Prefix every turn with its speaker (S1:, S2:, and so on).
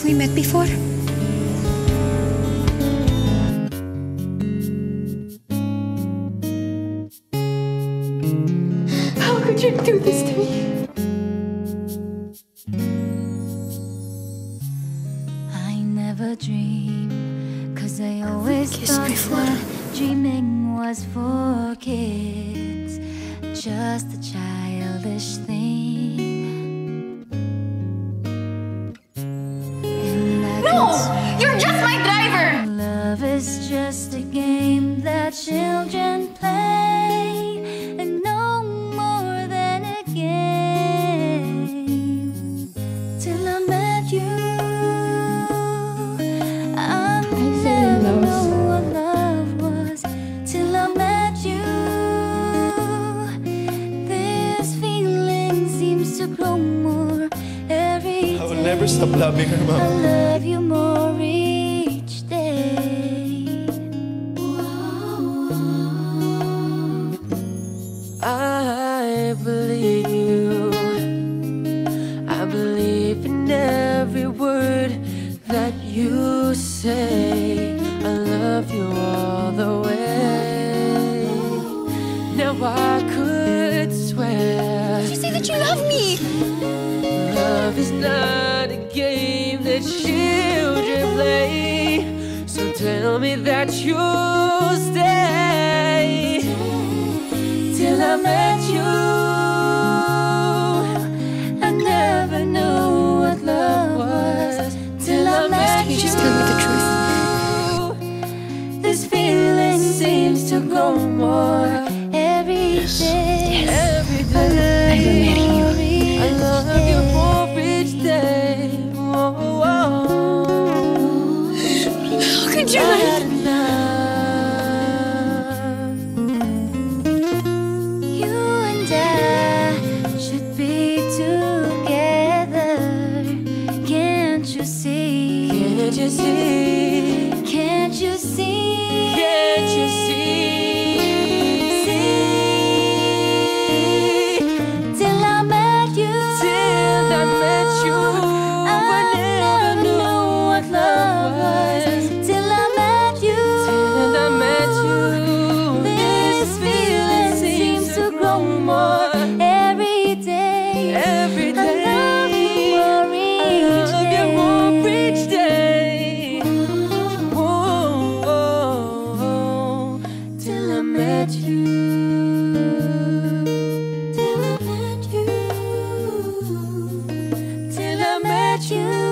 S1: Have we met before? How could you do this to me?
S2: I never dream, cause I always
S1: kissed
S2: thought
S1: before.
S2: that dreaming was for kids, just a childish thing.
S1: Driver!
S2: Love is just a game that children play, and no more than a game. Till I met you, I never know what love was. Till I met you, this feeling seems to grow more every
S3: I will never stop loving her,
S2: I
S3: Mom.
S2: love you more
S4: every word that you say. I love you all the way. Now I could swear
S1: You say that you love me!
S4: love is not a game that children play. So tell me that you'll stay This feeling seems to grow more every day. Every day.
S1: I will marry you.
S4: I love you for each day. Whoa, whoa.
S1: How could you lie?
S2: You and I should be together. Can't you see?
S4: Can't you see? You.